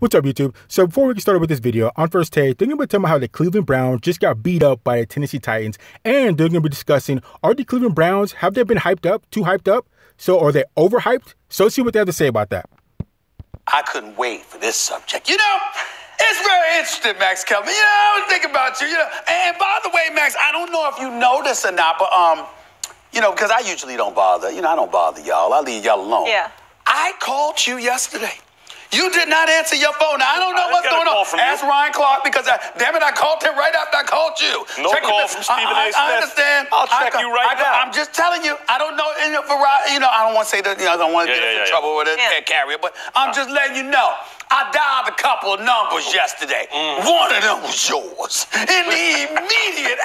What's up, YouTube? So before we get started with this video, on first take, they're going to be talking about how the Cleveland Browns just got beat up by the Tennessee Titans, and they're going to be discussing, are the Cleveland Browns, have they been hyped up, too hyped up? So are they overhyped? So let's see what they have to say about that. I couldn't wait for this subject. You know, it's very interesting, Max Kellerman. You know, I was thinking about you. You know, and by the way, Max, I don't know if you know this or not, but um, you know, because I usually don't bother. You know, I don't bother y'all. I leave y'all alone. Yeah. I called you yesterday. You did not answer your phone. Now, I don't know I what's got a going on. from Ask you. Ryan Clark because, I, damn it, I called him right after I called you. No Check call from Stephen I, I, I A. Smith. I understand. I'll check I, you right I, now. I'm just telling you. I don't know. You know, for, Ryan- you know I don't want to say that. You know, I don't want to Yeah, get us yeah, in yeah, trouble with a Yeah. carrier, but I'm just letting you know. I dialed a couple of numbers yesterday. Mm. One of them was yours. In the immediate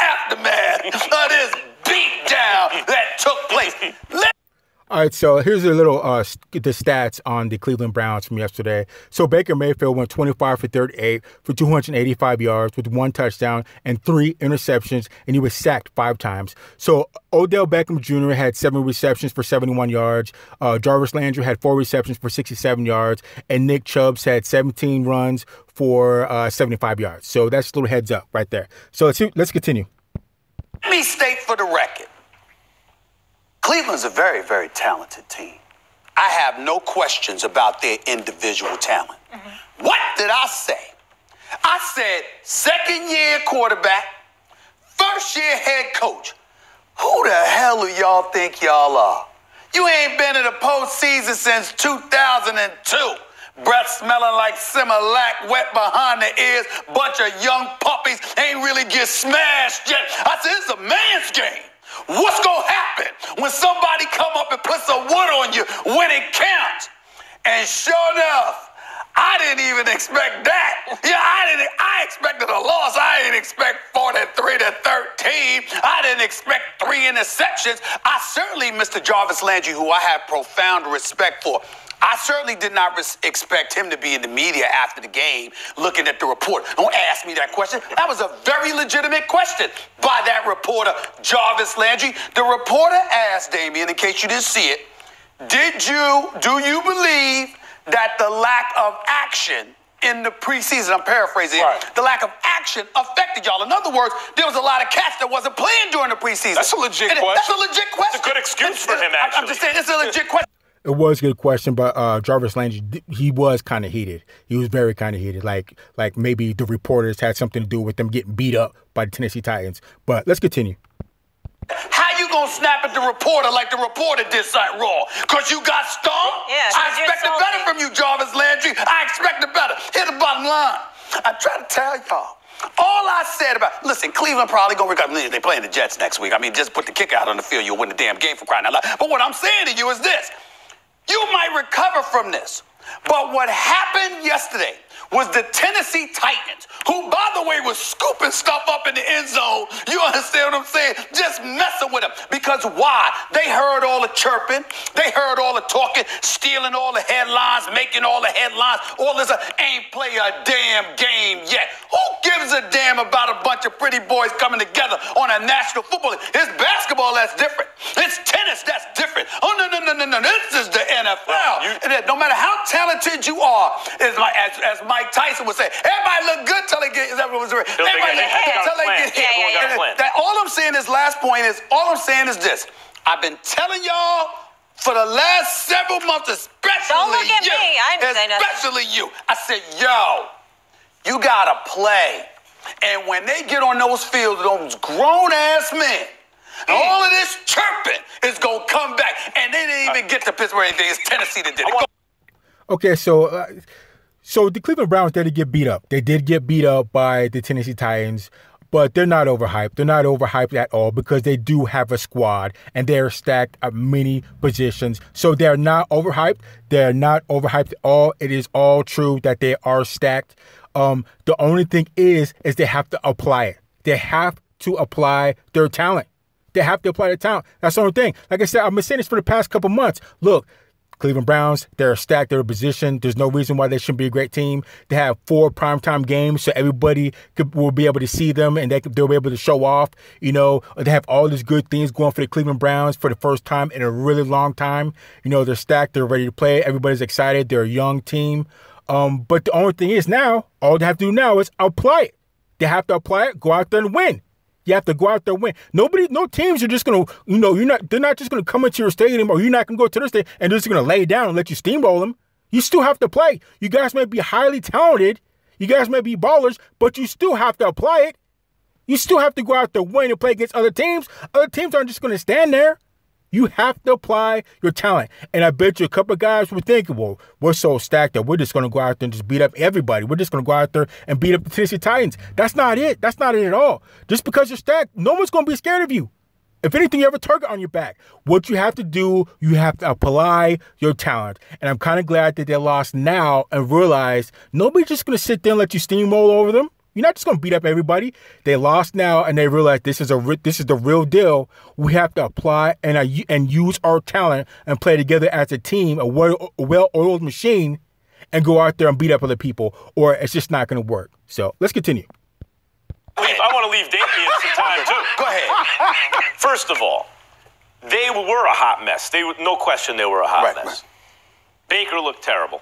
All right, so here's a little uh the stats on the Cleveland Browns from yesterday. So Baker Mayfield went 25 for 38 for 285 yards with one touchdown and three interceptions, and he was sacked five times. So Odell Beckham Jr. had seven receptions for 71 yards. Uh, Jarvis Landry had four receptions for 67 yards, and Nick Chubbs had 17 runs for uh, 75 yards. So that's a little heads up right there. So let's let's continue. me state for the record Cleveland's a very, very talented team. I have no questions about their individual talent. Mm-hmm. What did I say? I said second year quarterback, first year head coach. Who the hell do y'all think y'all are? You ain't been in the postseason since 2002. Breath smelling like Similac, wet behind the ears. Bunch of young puppies ain't really get smashed yet. I said, it's a man's game. What's gonna happen when somebody come up and put some wood on you when it counts? And sure enough, I didn't even expect that. Yeah, I didn't. I expected a loss. I didn't expect 43 to 13. I didn't expect three interceptions. I certainly, Mr. Jarvis Landry, who I have profound respect for. I certainly did not res- expect him to be in the media after the game looking at the report. Don't ask me that question. That was a very legitimate question by that reporter, Jarvis Landry. The reporter asked Damien, in case you didn't see it, did you, do you believe that the lack of action in the preseason, I'm paraphrasing, Right. the lack of action affected y'all? In other words, there was a lot of cats that wasn't playing during the preseason. That's a legit And That's a legit question. It's a good excuse for him, I'm- I'm just saying, it's a legit question. It was a good question, but uh, Jarvis Landry, he was kind of heated. He was very kind of heated. Like, like maybe the reporters had something to do with them getting beat up by the Tennessee Titans. But let's continue. How you gonna snap at the reporter like the reporter did something wrong? Cause you got stung? Yeah, I you're expected better from you, Jarvis Landry. I expected better. Here's the bottom line. I try to tell y'all. All I said about listen, Cleveland probably gonna recover. They playing the Jets next week. I mean, just put the kick out on the field, you'll win the damn game for crying out loud. But what I'm saying to you is this: you might recover from this. But what happened yesterday was the Tennessee Titans, who, by the way, was scooping stuff up in the end zone. You understand what I'm saying? Just messing with them. Because why? They heard all the chirping, they heard all the talking, stealing all the headlines, making all the headlines. All this uh, ain't play a damn game yet. Who gives a damn about a bunch of pretty boys coming together on a national football? league? It's basketball that's different. It's tennis that's different. Oh no no no no no! This is the NFL. You- no matter how talented you are, as, my, as, as Mike Tyson would say, everybody look good till they get. Is that what was right? Till they Everybody get look good till they Plan. get hit. Yeah, yeah, yeah. That- all I'm saying is, last point is, all I'm saying is this. I've been telling y'all for the last several months, especially Don't look at you, me. I didn't say especially you. I said, yo, you gotta play. And when they get on those fields, those grown ass men, all of this chirping is gonna come back. And they didn't even get to Pittsburgh. anything. It's Tennessee that did it. Okay, so uh, so the Cleveland Browns did get beat up. They did get beat up by the Tennessee Titans, but they're not overhyped. They're not overhyped at all because they do have a squad and they're stacked at many positions. So they're not overhyped. They're not overhyped at all. It is all true that they are stacked. Um, the only thing is, is they have to apply it. They have to apply their talent. They have to apply their talent. That's the only thing. Like I said, I've been saying this for the past couple months. Look, Cleveland Browns, they're stacked, they're a position. There's no reason why they shouldn't be a great team. They have four primetime games, so everybody could, will be able to see them and they they'll be able to show off. You know, they have all these good things going for the Cleveland Browns for the first time in a really long time. You know, they're stacked, they're ready to play. Everybody's excited. They're a young team. Um, but the only thing is now, all they have to do now is apply it. They have to apply it, go out there and win. You have to go out there win. Nobody, no teams are just gonna, you know, you're not. They're not just gonna come into your stadium, or you're not gonna go to their stadium and they're just gonna lay down and let you steamroll them. You still have to play. You guys may be highly talented. You guys may be ballers, but you still have to apply it. You still have to go out there, win, and play against other teams. Other teams aren't just gonna stand there. You have to apply your talent. And I bet you a couple of guys were thinking, well, we're so stacked that we're just going to go out there and just beat up everybody. We're just going to go out there and beat up the Tennessee Titans. That's not it. That's not it at all. Just because you're stacked, no one's going to be scared of you. If anything, you have a target on your back. What you have to do, you have to apply your talent. And I'm kind of glad that they lost now and realized nobody's just going to sit there and let you steamroll over them. You're not just going to beat up everybody. They lost now, and they realize this is a this is the real deal. We have to apply and uh, and use our talent and play together as a team, a well oiled machine, and go out there and beat up other people, or it's just not going to work. So let's continue. I want to leave Damien some time too. Go ahead. First of all, they were a hot mess. They no question they were a hot Right, mess. right. Baker looked terrible.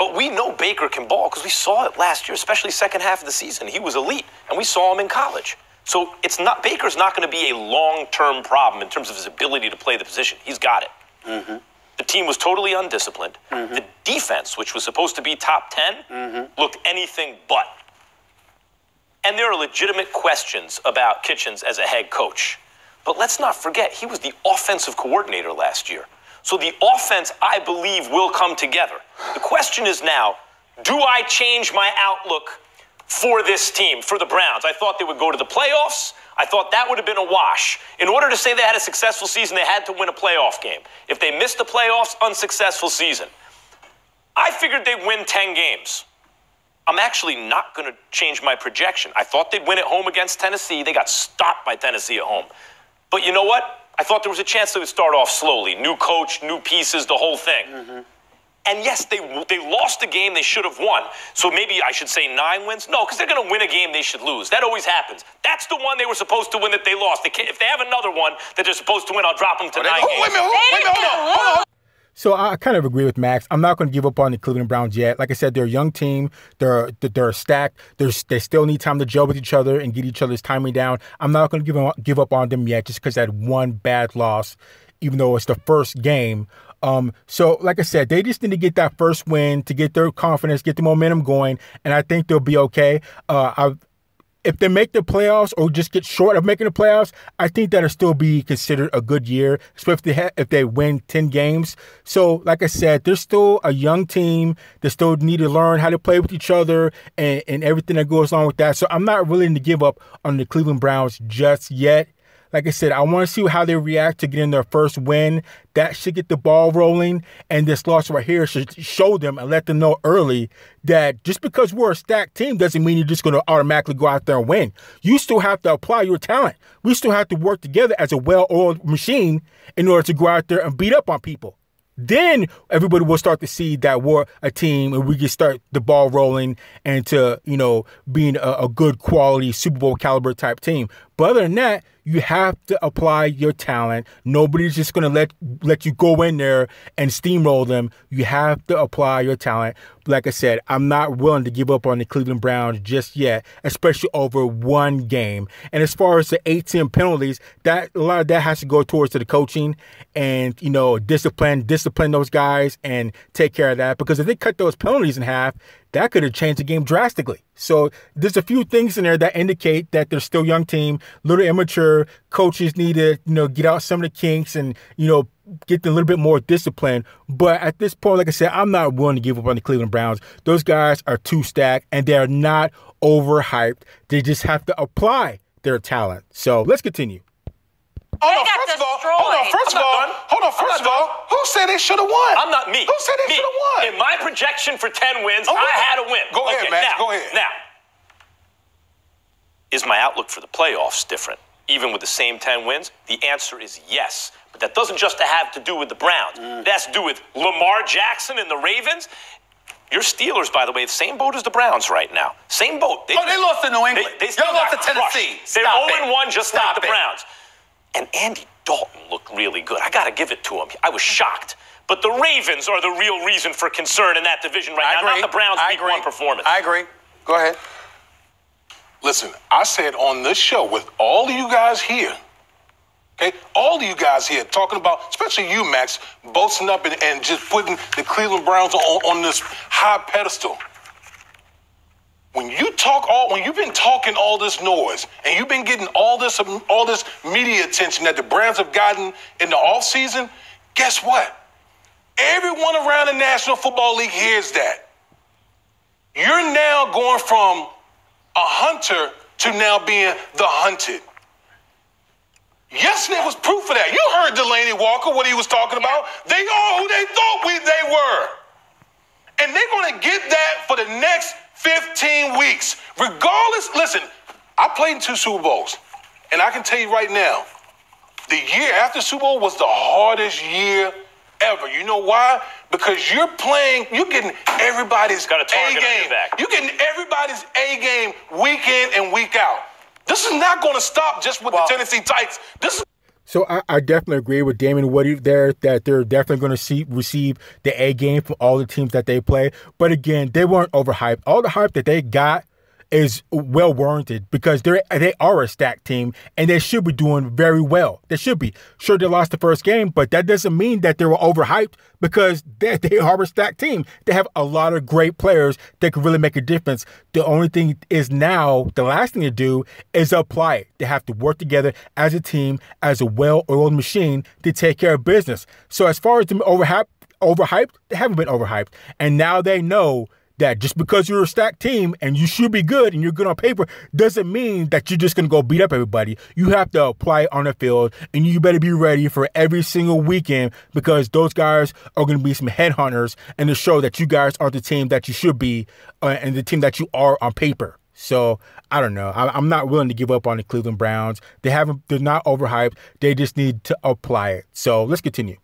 But we know Baker can ball because we saw it last year, especially second half of the season. He was elite, and we saw him in college. So it's not Baker's not going to be a long-term problem in terms of his ability to play the position. He's got it. Mm-hmm. The team was totally undisciplined. Mm-hmm. The defense, which was supposed to be top 10, mm-hmm. looked anything but. And there are legitimate questions about Kitchens as a head coach. But let's not forget, he was the offensive coordinator last year. So the offense, I believe, will come together. The question is now do I change my outlook for this team, for the Browns? I thought they would go to the playoffs. I thought that would have been a wash. In order to say they had a successful season, they had to win a playoff game. If they missed the playoffs, unsuccessful season. I figured they'd win 10 games. I'm actually not going to change my projection. I thought they'd win at home against Tennessee. They got stopped by Tennessee at home. But you know what? I thought there was a chance they would start off slowly. New coach, new pieces, the whole thing. Mm-hmm. And yes, they they lost a game they should have won. So maybe I should say nine wins. No, because they're going to win a game they should lose. That always happens. That's the one they were supposed to win that they lost. They can't, if they have another one that they're supposed to win, I'll drop them to nine Oh, games. wait a minute. Wait a minute. Hold on. Hold on. So I kind of agree with Max. I'm not going to give up on the Cleveland Browns yet. Like I said, they're a young team. They're they're stacked. They're, they still need time to gel with each other and get each other's timing down. I'm not going to give them, give up on them yet, just because that one bad loss, even though it's the first game. Um, so like I said, they just need to get that first win to get their confidence, get the momentum going, and I think they'll be okay. Uh, I if they make the playoffs or just get short of making the playoffs, I think that'll still be considered a good year, especially if they, if they win 10 games. So, like I said, they're still a young team. They still need to learn how to play with each other and, and everything that goes along with that. So, I'm not willing to give up on the Cleveland Browns just yet. Like I said, I want to see how they react to getting their first win. That should get the ball rolling. And this loss right here should show them and let them know early that just because we're a stacked team doesn't mean you're just going to automatically go out there and win. You still have to apply your talent. We still have to work together as a well oiled machine in order to go out there and beat up on people then everybody will start to see that we're a team and we can start the ball rolling and to, you know, being a, a good quality Super Bowl caliber type team. But other than that, you have to apply your talent. Nobody's just gonna let let you go in there and steamroll them. You have to apply your talent. Like I said, I'm not willing to give up on the Cleveland Browns just yet, especially over one game. And as far as the 18 penalties, that a lot of that has to go towards to the coaching and you know discipline, discipline those guys and take care of that. Because if they cut those penalties in half, that could have changed the game drastically. So there's a few things in there that indicate that they're still young team, little immature. Coaches need to, you know, get out some of the kinks and, you know, get a little bit more discipline. But at this point, like I said, I'm not willing to give up on the Cleveland Browns. Those guys are too stacked and they're not overhyped. They just have to apply their talent. So let's continue. Hold They on, first of all, hold on, first of all, hold on, first of all, who said they should have won? I'm not me. Who said they should have won? In my projection for 10 wins, Okay. I had a win. Go ahead, okay, Max, Now, go ahead. Now, is my outlook for the playoffs different? Even with the same 10 wins? The answer is yes. But that doesn't just have to do with the Browns. Mm. It has to do with Lamar Jackson and the Ravens. Your Steelers, by the way, the same boat as the Browns right now. Same boat. Oh, they lost to New England. They, they still lost to Tennessee. crushed. They're Stop 0 it. 1 just Stop like the it. Browns. And Andy Dalton looked really good. I got to give it to him. I was shocked. But the Ravens are the real reason for concern in that division right I now, agree. not the Browns' I week agree. one performance. I agree. Go ahead. Listen, I said on this show with all of you guys here, okay, all of you guys here talking about, especially you, Max, boasting up and, and just putting the Cleveland Browns on, on this high pedestal. Talk all, when you've been talking all this noise and you've been getting all this all this media attention that the Browns have gotten in the offseason, guess what? Everyone around the National Football League hears that. You're now going from a hunter to now being the hunted. Yesterday was proof of that. You heard Delanie Walker, what he was talking about. They are who they thought we they were. And they're going to get that for the next 15 weeks. Regardless, listen, I played in two Super Bowls. And I can tell you right now, the year after Super Bowl was the hardest year ever. You know why? Because you're playing, you're getting everybody's Got a A target on your game. back. You're getting everybody's A game week in and week out. This is not going to stop just with Well- the Tennessee Titans. This is So I, I definitely agree with Damien Woody there that they're definitely going to see receive the A game from all the teams that they play. But again, they weren't overhyped. All the hype that they got is well warranted because they're they are a stacked team and they should be doing very well. They should be. Sure, they lost the first game, but that doesn't mean that they were overhyped because they, they are a stacked team. They have a lot of great players that can really make a difference. The only thing is now the last thing to do is apply it. They have to work together as a team, as a well-oiled machine to take care of business. So as far as them overhyped, overhyped, they haven't been overhyped, and now they know that just because you're a stacked team and you should be good and you're good on paper doesn't mean that you're just going to go beat up everybody. You have to apply on the field and you better be ready for every single weekend because those guys are going to be some headhunters and to show that you guys are the team that you should be uh, and the team that you are on paper. So I don't know. I, I'm not willing to give up on the Cleveland Browns. They haven't. They're not overhyped. They just need to apply it. So let's continue.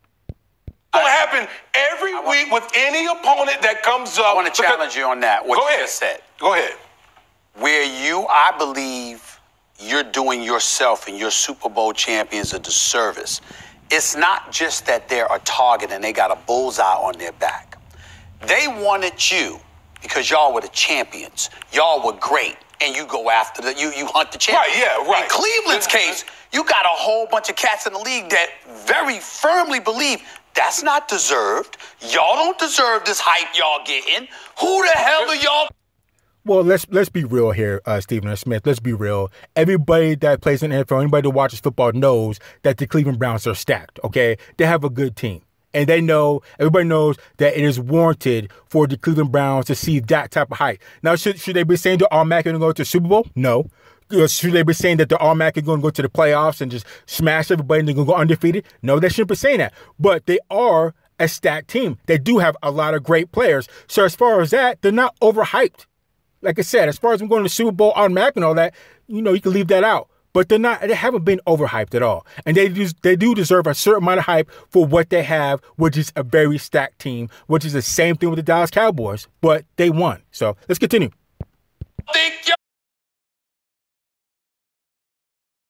Going to happen every week with any opponent that comes up. I want to challenge you on that. What Go you ahead. just said. Go ahead. where you, I believe, you're doing yourself and your Super Bowl champions a disservice. It's not just that they're a target and they got a bullseye on their back. They wanted you because y'all were the champions. Y'all were great, and you go after the you you hunt the champion. Right, yeah, right. In Cleveland's case, you got a whole bunch of cats in the league that very firmly believe that's not deserved. Y'all don't deserve this hype y'all getting. Who the hell are y'all? Well, let's let's be real here, uh, Stephen. Smith. Let's be real. Everybody that plays in NFL, anybody that watches football knows that the Cleveland Browns are stacked. Okay, they have a good team, and they know everybody knows that it is warranted for the Cleveland Browns to see that type of hype. Now, should should they be saying they're automatically going to go to the Super Bowl? No. Uh, Should they be saying that they're automatically going to go to the playoffs and just smash everybody and they're going to go undefeated? No, they shouldn't be saying that. But they are a stacked team. They do have a lot of great players. So as far as that, they're not overhyped like I said, as far as I'm going to the Super Bowl automatic and all that, you know, you can leave that out. But they're not. They haven't been overhyped at all, and they do. They do deserve a certain amount of hype for what they have, which is a very stacked team, which is the same thing with the Dallas Cowboys. But they won. So let's continue.